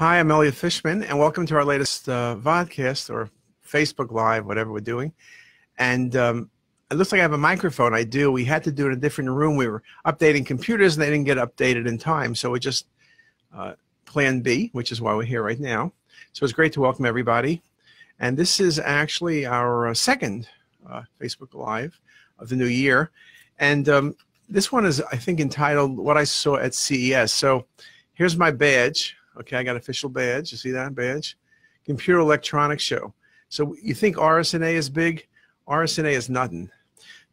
Hi, I'm Elliot Fishman, and welcome to our latest uh, vodcast or Facebook Live, whatever we're doing. And um, it looks like I have a microphone. I do. We had to do it in a different room. We were updating computers, and they didn't get updated in time. So we just uh, Plan B, which is why we're here right now. So it's great to welcome everybody. And this is actually our uh, second uh, Facebook Live of the new year. And um, this one is, I think, entitled What I Saw at CES. So here's my badge Okay, I got official badge. You see that badge? Computer Electronics Show. So you think RSNA is big? RSNA is nothing.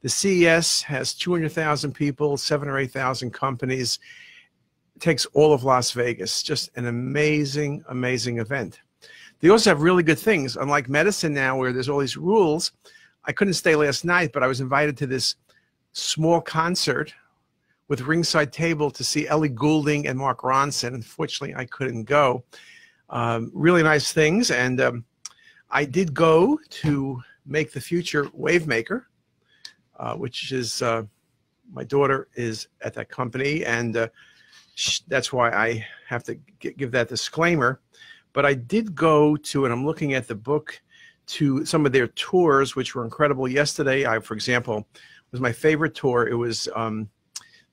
The CES has 200,000 people, seven or 8,000 companies. It takes all of Las Vegas. Just an amazing, amazing event. They also have really good things. Unlike medicine now, where there's all these rules, I couldn't stay last night, but I was invited to this small concert with ringside table to see Ellie Goulding and Mark Ronson. Unfortunately, I couldn't go. Um, really nice things, and um, I did go to make the future Wavemaker, uh, which is uh, my daughter is at that company, and uh, that's why I have to give that disclaimer. But I did go to, and I'm looking at the book to some of their tours, which were incredible. Yesterday, I, for example, was my favorite tour. It was um,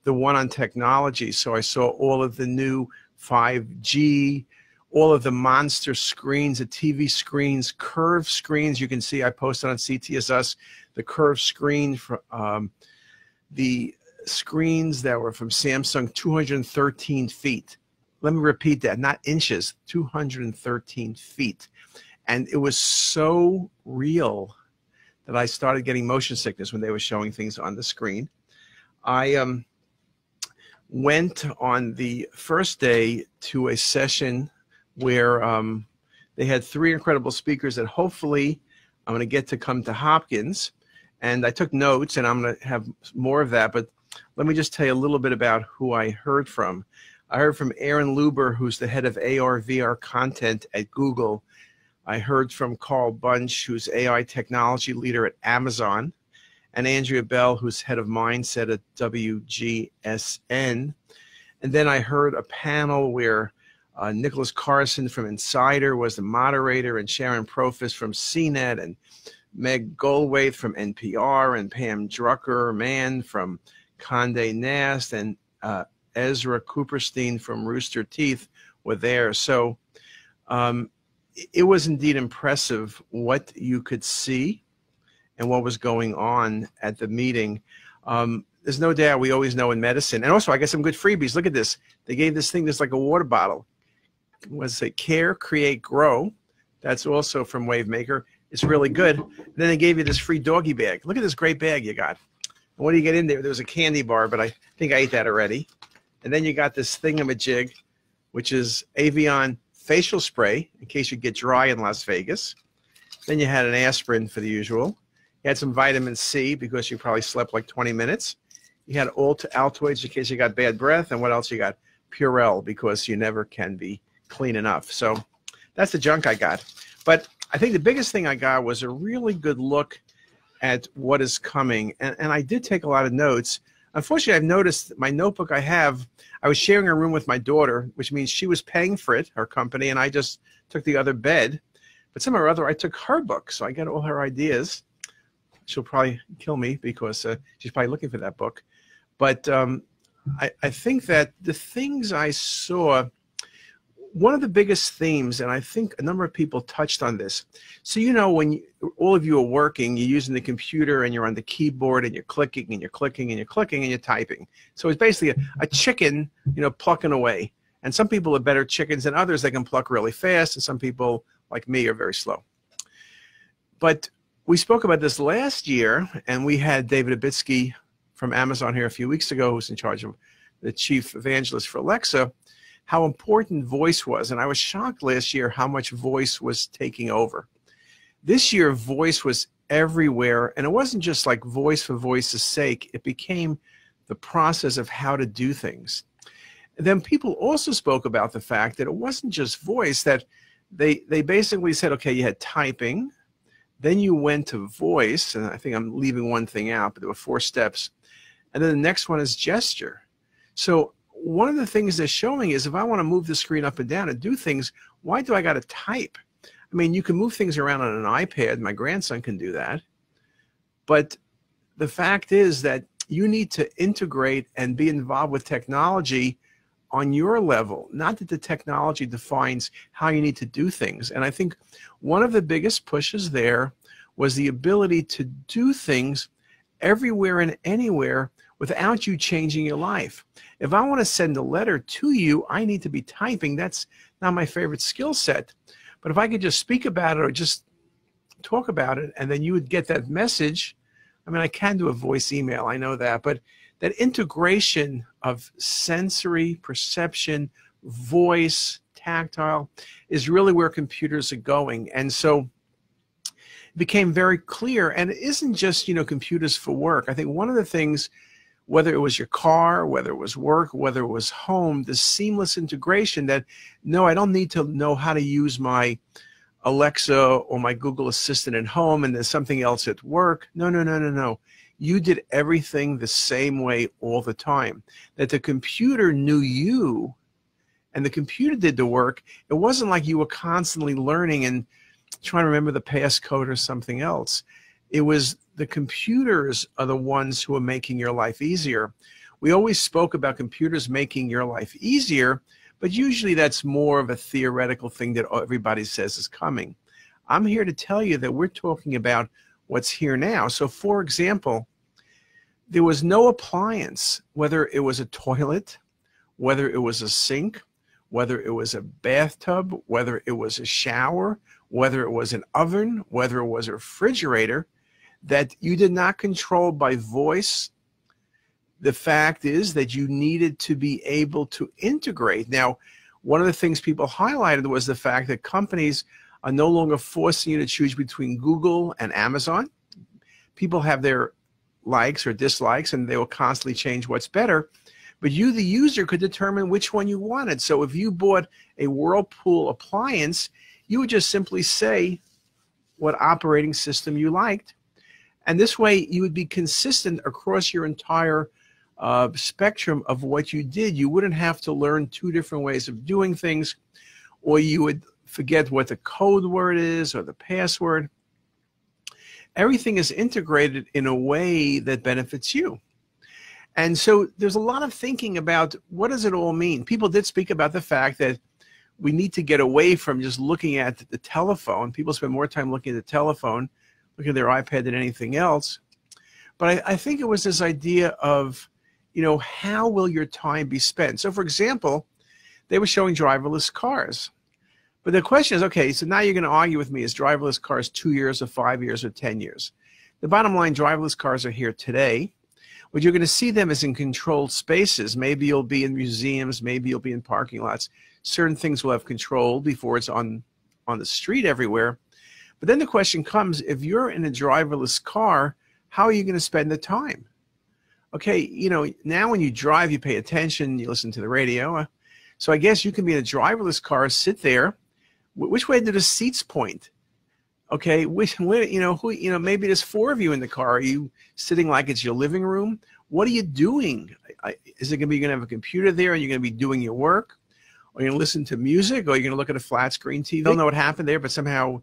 the one on technology. So I saw all of the new 5G, all of the monster screens, the TV screens, curved screens. You can see I posted on CTisus the curved screen from um, the screens that were from Samsung, 213 feet. Let me repeat that, not inches, 213 feet. And it was so real that I started getting motion sickness when they were showing things on the screen. I um, went on the first day to a session where um, they had three incredible speakers that hopefully I'm going to get to come to Hopkins. And I took notes, and I'm going to have more of that. But let me just tell you a little bit about who I heard from. I heard from Aaron Luber, who's the head of AR VR content at Google. I heard from Carl Bunch, who's AI technology leader at Amazon and Andrea Bell, who's head of mindset at WGSN. And then I heard a panel where uh, Nicholas Carlson from Insider was the moderator, and Sharon Profis from CNET, and Meg Goldthwaite from NPR, and Pam Drucker Mann from Condé Nast, and uh, Ezra Cooperstein from Rooster Teeth were there. So um, it was indeed impressive what you could see and what was going on at the meeting. Um, there's no doubt we always know in medicine. And also, I got some good freebies. Look at this. They gave this thing that's like a water bottle. Was it Care, Create, Grow? That's also from Wavemaker. It's really good. And then they gave you this free doggy bag. Look at this great bag you got. And what do you get in there? There was a candy bar, but I think I ate that already. And then you got this thingamajig, which is Evian facial spray in case you get dry in Las Vegas. Then you had an aspirin for the usual. You had some vitamin C because you probably slept like 20 minutes. You had Altoids in case you got bad breath. And what else you got? Purell because you never can be clean enough. So that's the junk I got. But I think the biggest thing I got was a really good look at what is coming. And, and I did take a lot of notes. Unfortunately, I've noticed my notebook I have, I was sharing a room with my daughter, which means she was paying for it, her company, and I just took the other bed. But somehow or other, I took her book. So I got all her ideas she'll probably kill me because uh, she's probably looking for that book. But um, I, I think that the things I saw, one of the biggest themes, and I think a number of people touched on this. So, you know, when you, all of you are working, you're using the computer and you're on the keyboard and you're clicking and you're clicking and you're clicking and you're typing. So it's basically a, a chicken, you know, plucking away. And some people are better chickens than others. They can pluck really fast, and some people, like me, are very slow. But we spoke about this last year, and we had David Isbitski from Amazon here a few weeks ago, who's in charge of the chief evangelist for Alexa, how important voice was. And I was shocked last year how much voice was taking over. This year, voice was everywhere, and it wasn't just like voice for voice's sake, it became the process of how to do things. And then people also spoke about the fact that it wasn't just voice, that they, they basically said, okay, you had typing, then you went to voice, and I think I'm leaving one thing out, but there were four steps. And then the next one is gesture. So one of the things they're showing is if I want to move the screen up and down and do things, why do I got to type? I mean, you can move things around on an iPad. My grandson can do that. But the fact is that you need to integrate and be involved with technology on your level, not that the technology defines how you need to do things. And I think one of the biggest pushes there was the ability to do things everywhere and anywhere without you changing your life. If I want to send a letter to you, I need to be typing. That's not my favorite skill set. But if I could just speak about it or just talk about it, and then you would get that message. I mean, I can do a voice email, I know that, but that integration of sensory, perception, voice, tactile is really where computers are going. And so it became very clear, and it isn't just, you know, computers for work. I think one of the things, whether it was your car, whether it was work, whether it was home, the seamless integration that, no, I don't need to know how to use my Alexa or my Google Assistant at home and there's something else at work. No, no, no, no, no you did everything the same way all the time. That the computer knew you and the computer did the work. It wasn't like you were constantly learning and trying to remember the passcode or something else. It was the computers are the ones who are making your life easier. We always spoke about computers making your life easier, but usually that's more of a theoretical thing that everybody says is coming. I'm here to tell you that we're talking about what's here now. So, for example, there was no appliance, whether it was a toilet, whether it was a sink, whether it was a bathtub, whether it was a shower, whether it was an oven, whether it was a refrigerator, that you did not control by voice. The fact is that you needed to be able to integrate. Now, one of the things people highlighted was the fact that companies are no longer forcing you to choose between Google and Amazon. People have their likes or dislikes, and they will constantly change what's better. But you, the user, could determine which one you wanted. So if you bought a Whirlpool appliance, you would just simply say what operating system you liked. And this way, you would be consistent across your entire uh, spectrum of what you did. You wouldn't have to learn two different ways of doing things, or you would forget what the code word is or the password everything is integrated in a way that benefits you. And so there's a lot of thinking about what does it all mean? People did speak about the fact that we need to get away from just looking at the telephone. People spend more time looking at the telephone, looking at their iPad than anything else. But I, I think it was this idea of, you know, how will your time be spent? So, for example, they were showing driverless cars. But the question is, okay, so now you're going to argue with me, is driverless cars two years or five years or 10 years? The bottom line, driverless cars are here today. What you're going to see them is in controlled spaces. Maybe you'll be in museums, maybe you'll be in parking lots. Certain things will have control before it's on, on the street everywhere. But then the question comes, if you're in a driverless car, how are you going to spend the time? Okay, you know, now when you drive, you pay attention, you listen to the radio. So I guess you can be in a driverless car, sit there, which way do the seats point? Okay, which way, you know, who, you know, maybe there's four of you in the car. Are you sitting like it's your living room? What are you doing? Is it going to be going to have a computer there and you're going to be doing your work? Or you're going to listen to music? Or you're going to look at a flat screen TV? I don't know what happened there, but somehow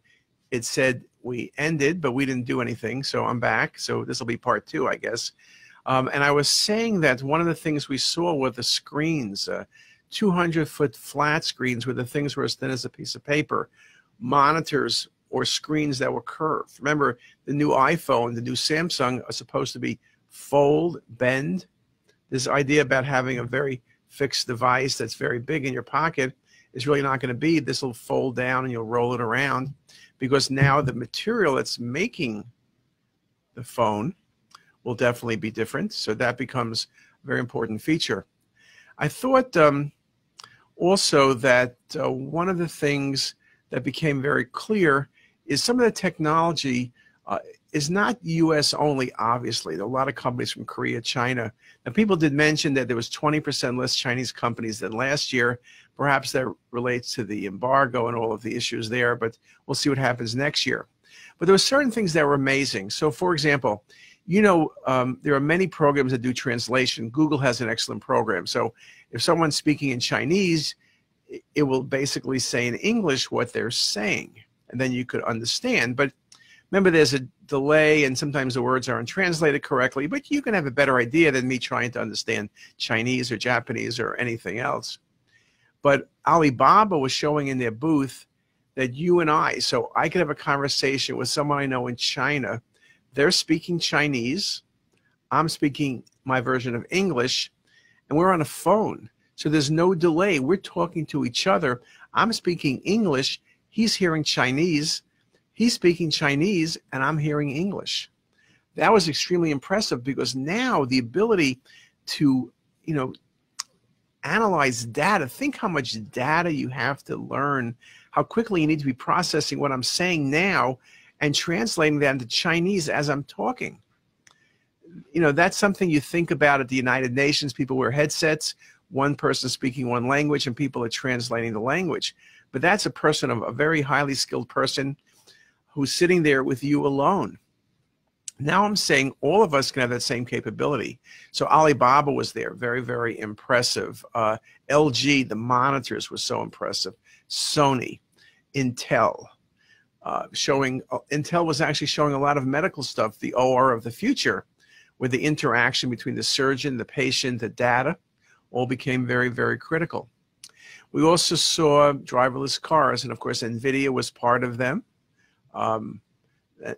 it said we ended, but we didn't do anything. So I'm back. So this will be part two, I guess. Um, and I was saying that one of the things we saw were the screens. Uh, 200 foot flat screens where the things were as thin as a piece of paper, monitors or screens that were curved. Remember, the new iPhone, the new Samsung are supposed to be fold, bend. This idea about having a very fixed device that's very big in your pocket is really not going to be. This will fold down and you'll roll it around because now the material that's making the phone will definitely be different. So that becomes a very important feature. I thought um, also that uh, one of the things that became very clear is some of the technology uh, is not U.S. only. Obviously, there are a lot of companies from Korea, China. And people did mention that there was 20% less Chinese companies than last year. Perhaps that relates to the embargo and all of the issues there. But we'll see what happens next year. But there were certain things that were amazing. So, for example, you know, um, there are many programs that do translation. Google has an excellent program. So if someone's speaking in Chinese, it will basically say in English what they're saying, and then you could understand. But remember, there's a delay, and sometimes the words aren't translated correctly, but you can have a better idea than me trying to understand Chinese or Japanese or anything else. But Alibaba was showing in their booth that you and I, so I could have a conversation with someone I know in China. They're speaking Chinese. I'm speaking my version of English, and we're on a phone. So there's no delay. We're talking to each other. I'm speaking English. He's hearing Chinese. He's speaking Chinese, and I'm hearing English. That was extremely impressive because now the ability to, you know, analyze data, think how much data you have to learn, how quickly you need to be processing what I'm saying now and translating that into Chinese as I'm talking you know, that's something you think about at the United Nations. People wear headsets, one person speaking one language, and people are translating the language. But that's a person of a very highly skilled person who's sitting there with you alone. Now I'm saying all of us can have that same capability. So Alibaba was there, very, very impressive. Uh, LG, the monitors was so impressive. Sony, Intel, uh, showing uh, Intel was actually showing a lot of medical stuff, the OR of the future where the interaction between the surgeon, the patient, the data all became very, very critical. We also saw driverless cars, and of course, NVIDIA was part of them. Um,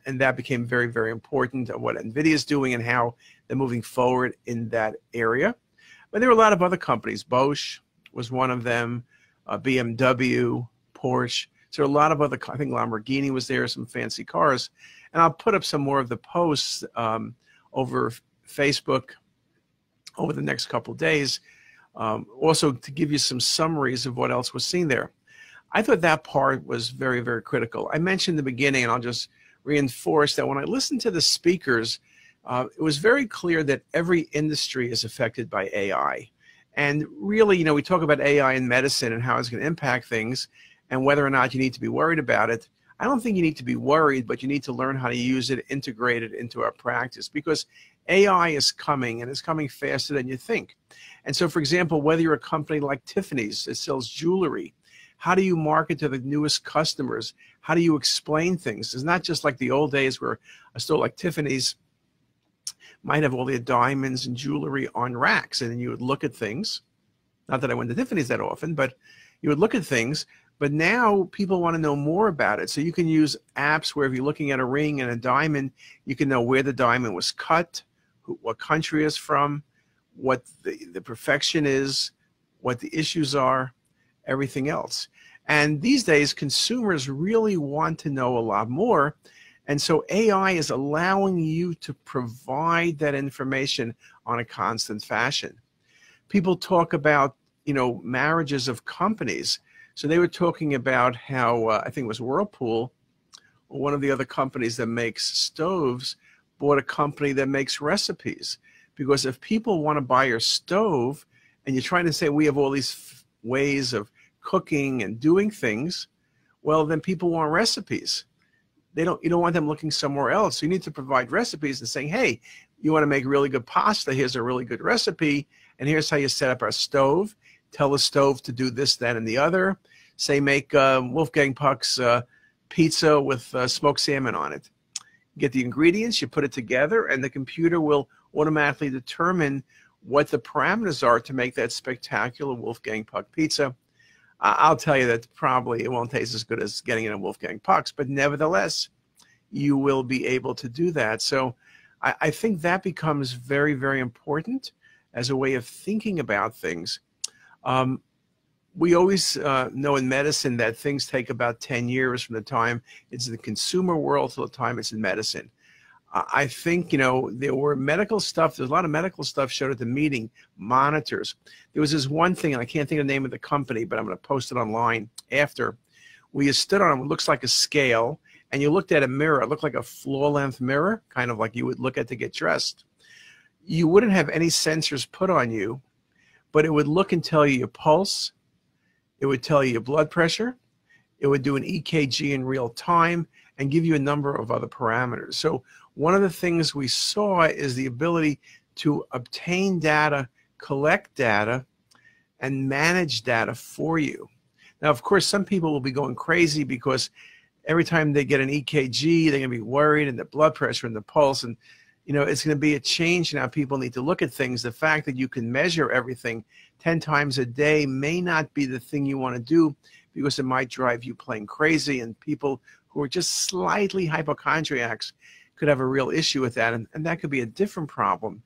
and that became very, very important of what NVIDIA is doing and how they're moving forward in that area. But there were a lot of other companies. Bosch was one of them, uh, BMW, Porsche. So a lot of other, I think Lamborghini was there, some fancy cars. And I'll put up some more of the posts um, over Facebook over the next couple days. Um, also, to give you some summaries of what else was seen there. I thought that part was very, very critical. I mentioned in the beginning, and I'll just reinforce that when I listened to the speakers, uh, it was very clear that every industry is affected by AI. And really, you know, we talk about AI in medicine and how it's going to impact things and whether or not you need to be worried about it. I don't think you need to be worried, but you need to learn how to use it, integrate it into our practice because AI is coming and it's coming faster than you think. And so, for example, whether you're a company like Tiffany's that sells jewelry, how do you market to the newest customers? How do you explain things? It's not just like the old days where a store like Tiffany's might have all their diamonds and jewelry on racks, and then you would look at things. Not that I went to Tiffany's that often, but you would look at things but now people want to know more about it. So you can use apps where if you're looking at a ring and a diamond, you can know where the diamond was cut, who, what country is from, what the, the perfection is, what the issues are, everything else. And these days, consumers really want to know a lot more. And so AI is allowing you to provide that information on a constant fashion. People talk about, you know, marriages of companies so they were talking about how uh, I think it was Whirlpool, one of the other companies that makes stoves, bought a company that makes recipes. Because if people want to buy your stove, and you're trying to say we have all these ways of cooking and doing things, well, then people want recipes. They don't. You don't want them looking somewhere else. You need to provide recipes and saying, hey, you want to make really good pasta? Here's a really good recipe, and here's how you set up our stove tell the stove to do this, that, and the other. Say make uh, Wolfgang Puck's uh, pizza with uh, smoked salmon on it. You Get the ingredients, you put it together, and the computer will automatically determine what the parameters are to make that spectacular Wolfgang Puck pizza. I'll tell you that probably it won't taste as good as getting it in a Wolfgang Puck's, but nevertheless, you will be able to do that. So I, I think that becomes very, very important as a way of thinking about things um, we always uh, know in medicine that things take about 10 years from the time it's in the consumer world to the time it's in medicine. I think, you know, there were medical stuff, there's a lot of medical stuff showed at the meeting, monitors. There was this one thing, and I can't think of the name of the company, but I'm going to post it online after, you stood on what looks like a scale, and you looked at a mirror. It looked like a floor length mirror, kind of like you would look at to get dressed. You wouldn't have any sensors put on you but it would look and tell you your pulse, it would tell you your blood pressure, it would do an EKG in real time, and give you a number of other parameters. So, one of the things we saw is the ability to obtain data, collect data, and manage data for you. Now, of course, some people will be going crazy because every time they get an EKG, they're going to be worried and the blood pressure and the pulse. And, you know, it's going to be a change now. People need to look at things. The fact that you can measure everything 10 times a day may not be the thing you want to do because it might drive you playing crazy. And people who are just slightly hypochondriacs could have a real issue with that. And, and that could be a different problem.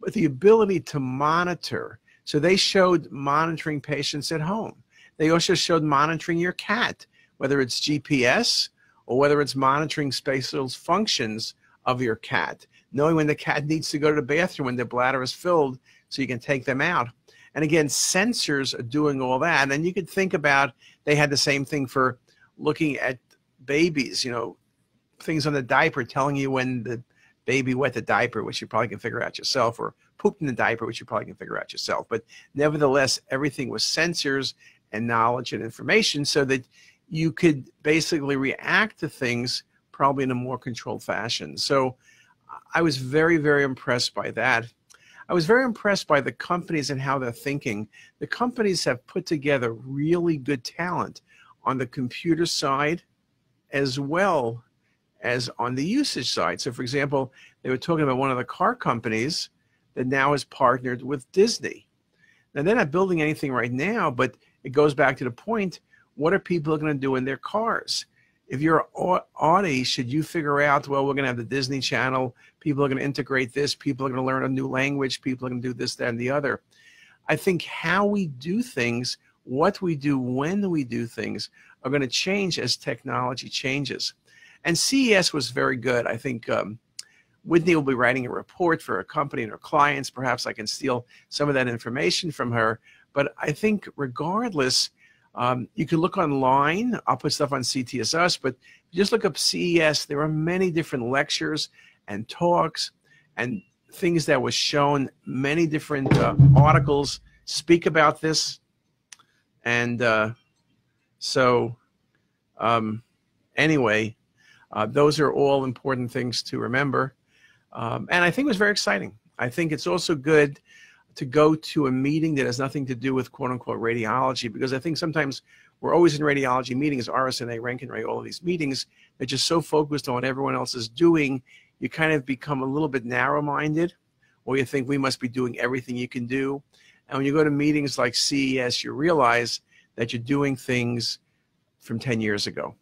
But the ability to monitor, so they showed monitoring patients at home. They also showed monitoring your cat, whether it's GPS or whether it's monitoring spatial functions of your cat, knowing when the cat needs to go to the bathroom when the bladder is filled so you can take them out. And again, sensors are doing all that. And you could think about they had the same thing for looking at babies, you know, things on the diaper telling you when the baby wet the diaper, which you probably can figure out yourself, or pooped in the diaper, which you probably can figure out yourself. But nevertheless, everything was sensors and knowledge and information so that you could basically react to things probably in a more controlled fashion. So I was very, very impressed by that. I was very impressed by the companies and how they're thinking. The companies have put together really good talent on the computer side as well as on the usage side. So, for example, they were talking about one of the car companies that now is partnered with Disney. Now, they're not building anything right now, but it goes back to the point what are people going to do in their cars? If you're Audi, should you figure out, well, we're going to have the Disney Channel, people are going to integrate this, people are going to learn a new language, people are going to do this, that, and the other. I think how we do things, what we do, when we do things, are going to change as technology changes. And CES was very good. I think um, Whitney will be writing a report for a company and her clients. Perhaps I can steal some of that information from her. But I think regardless, um, you can look online. I'll put stuff on CTisus, but just look up CES. There are many different lectures and talks and things that were shown. Many different uh, articles speak about this, and uh, so um, anyway, uh, those are all important things to remember. Um, and I think it was very exciting. I think it's also good to go to a meeting that has nothing to do with quote unquote radiology because I think sometimes we're always in radiology meetings, RSNA, Roentgen Ray, all of these meetings, they're just so focused on what everyone else is doing, you kind of become a little bit narrow minded, or you think we must be doing everything you can do. And when you go to meetings like CES, you realize that you're doing things from 10 years ago,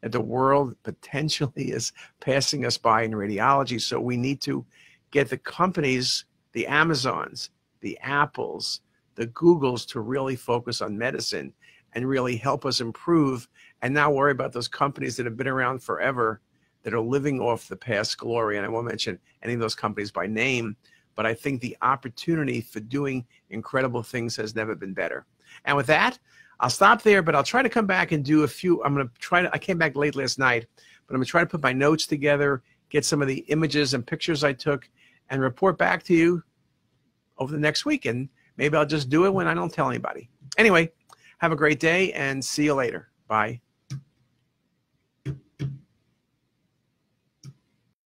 that the world potentially is passing us by in radiology. So we need to get the companies, the Amazons, the Apples, the Googles to really focus on medicine and really help us improve and not worry about those companies that have been around forever that are living off the past glory. And I won't mention any of those companies by name, but I think the opportunity for doing incredible things has never been better. And with that, I'll stop there, but I'll try to come back and do a few. I'm going to try to, I came back late last night, but I'm going to try to put my notes together, get some of the images and pictures I took, and report back to you over the next week. And maybe I'll just do it when I don't tell anybody. Anyway, have a great day and see you later. Bye.